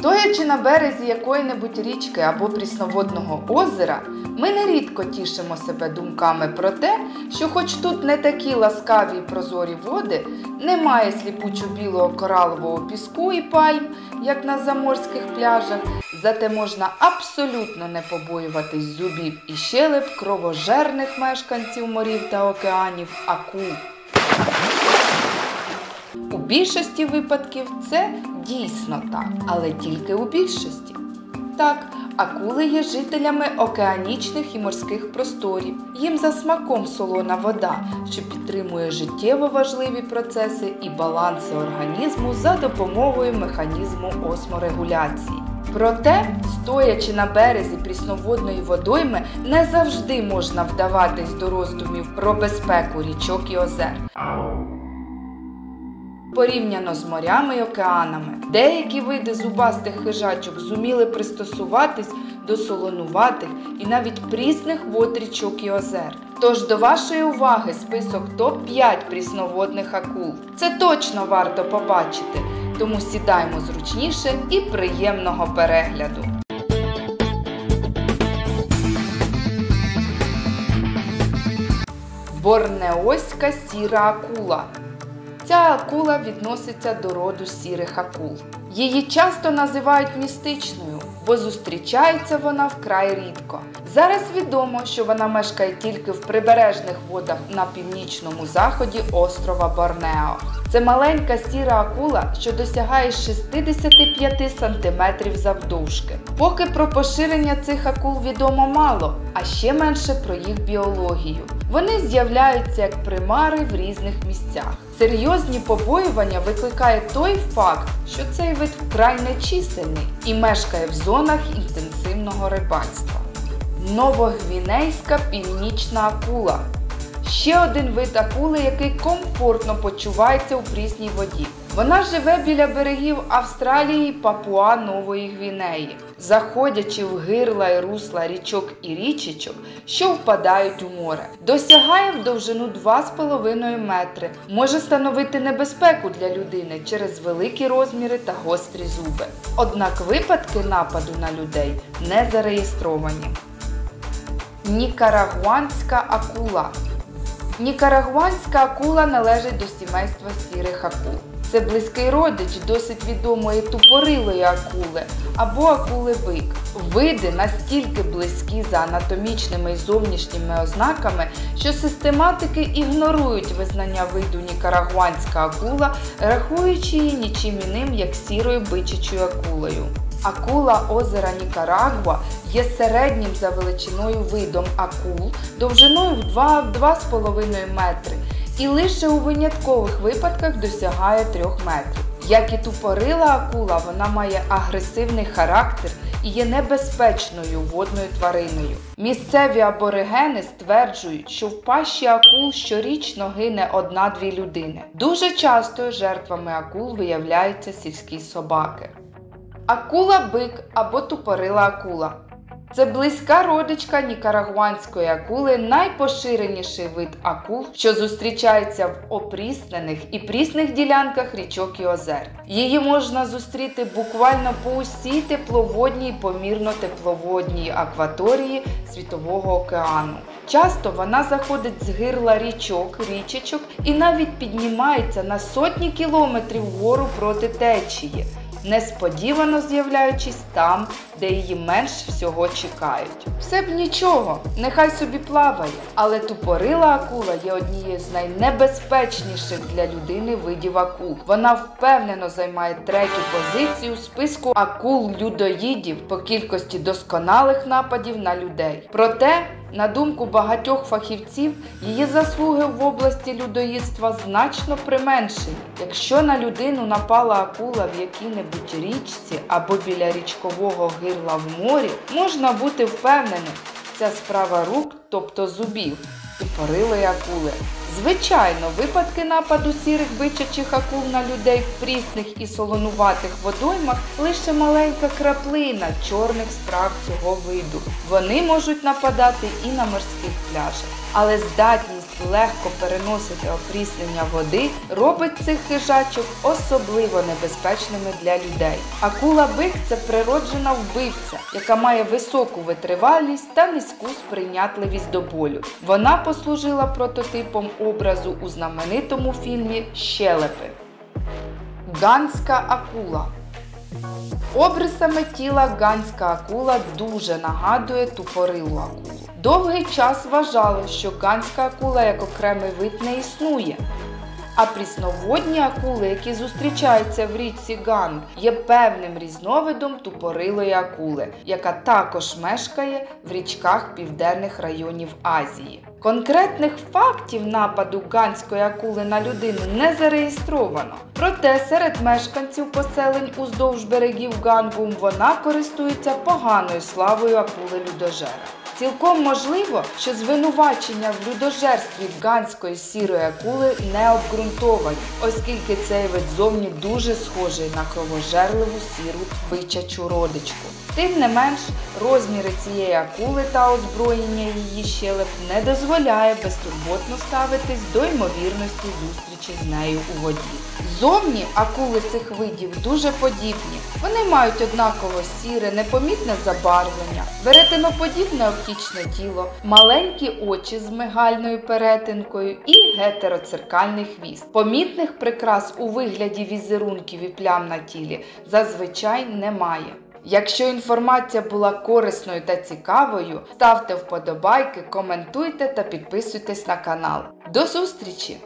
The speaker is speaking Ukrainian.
Стоячи на березі якої-небудь річки або прісноводного озера, ми нерідко тішимо себе думками про те, що хоч тут не такі ласкаві й прозорі води, немає сліпучо білого коралового піску і пальм, як на заморських пляжах, зате можна абсолютно не побоюватись зубів і щелеп кровожерних мешканців морів та океанів акул. У більшості випадків це дійсно так, але тільки у більшості. Так, акули є жителями океанічних і морських просторів. Їм за смаком солона вода, що підтримує життєво важливі процеси і баланси організму за допомогою механізму осморегуляції. Проте, стоячи на березі прісноводної водойми, не завжди можна вдаватись до роздумів про безпеку річок і озер порівняно з морями й океанами. Деякі види зубастих хижачок зуміли пристосуватись до солонуватих і навіть прісних вод річок і озер. Тож до вашої уваги список топ-5 прісноводних акул. Це точно варто побачити, тому сідаймо зручніше і приємного перегляду. Борнеоська сіра акула Ця акула відноситься до роду сірих акул. Її часто називають містичною, бо зустрічається вона вкрай рідко. Зараз відомо, що вона мешкає тільки в прибережних водах на північному заході острова Борнео. Це маленька сіра акула, що досягає 65 см завдовжки. Поки про поширення цих акул відомо мало, а ще менше про їх біологію. Вони з'являються як примари в різних місцях. Серйозні побоювання викликає той факт, що цей вид вкрай нечисельний і мешкає в зонах інтенсивного рибальства. Новогвінейська північна акула. Ще один вид акули, який комфортно почувається у прісній воді. Вона живе біля берегів Австралії і Папуа Нової Гвінеї, заходячи в гирла і русла річок і річечок, що впадають у море. Досягає в довжину 2,5 метри, може становити небезпеку для людини через великі розміри та гострі зуби. Однак випадки нападу на людей не зареєстровані. Нікарагуанська акула Нікарагуанська акула належить до сімейства сірих акул. Це близький родич досить відомої тупорилої акули або акули-бик. Види настільки близькі за анатомічними і зовнішніми ознаками, що систематики ігнорують визнання виду нікарагуанська акула, рахуючи її нічим іним, як сірою бичачою акулою. Акула озера Нікарагуа є середнім за величиною видом акул довжиною в 2-2,5 метри і лише у виняткових випадках досягає 3 метрів. Як і тупорила акула, вона має агресивний характер і є небезпечною водною твариною. Місцеві аборигени стверджують, що в пащі акул щорічно гине одна-дві людини. Дуже часто жертвами акул виявляються сільські собаки. Акула-бик або тупорила акула. Це близька родичка нікарагуанської акули, найпоширеніший вид акул, що зустрічається в опріснених і прісних ділянках річок і озер. Її можна зустріти буквально по усій тепловодній помірно тепловодній акваторії Світового океану. Часто вона заходить з гирла річок, річечок і навіть піднімається на сотні кілометрів вгору проти течії несподівано з'являючись там, де її менш всього чекають. Все б нічого, нехай собі плаває, але тупорила акула є однією з найнебезпечніших для людини видів акул. Вона впевнено займає третю позицію у списку акул-людоїдів по кількості досконалих нападів на людей. Проте на думку багатьох фахівців, її заслуги в області людоїдства значно применшені. Якщо на людину напала акула в якій-небудь річці або біля річкового гирла в морі, можна бути впевненим, ця справа рук, тобто зубів, і тупорилої акули. Звичайно, випадки нападу сірих бичачих акул на людей в прісних і солонуватих водоймах лише маленька краплина чорних справ цього виду. Вони можуть нападати і на морських пляжах, але здатність легко переносити опріснення води, робить цих хижачок особливо небезпечними для людей. Акула бик це природжена вбивця, яка має високу витривалість та низьку сприйнятливість до болю. Вона послужила прототипом образу у знаменитому фільмі Щелепи. Ганська акула. Обрисами тіла ганська акула дуже нагадує тупорилу акулу. Довгий час вважали, що ганська акула як окремий вид не існує. А прісноводні акули, які зустрічаються в річці Ганг, є певним різновидом тупорилої акули, яка також мешкає в річках південних районів Азії. Конкретних фактів нападу ганської акули на людину не зареєстровано. Проте серед мешканців поселень уздовж берегів Гангум вона користується поганою славою акули людожера. Цілком можливо, що звинувачення в людожерстві ганської сірої акули не обґрунтовані, оскільки цей вид зовні дуже схожий на кровожерливу сіру бичачу родичку. Тим не менш, розміри цієї акули та озброєння її щелеп не дозволяє безтурботно ставитись до ймовірності зустрічі з нею у воді. Зовні акули цих видів дуже подібні. Вони мають однаково сіре, непомітне забарвлення, веретеноподібне оптічне тіло, маленькі очі з мигальною перетинкою і гетероциркальний хвіст. Помітних прикрас у вигляді візерунків і плям на тілі зазвичай немає. Якщо інформація була корисною та цікавою, ставте вподобайки, коментуйте та підписуйтесь на канал. До зустрічі!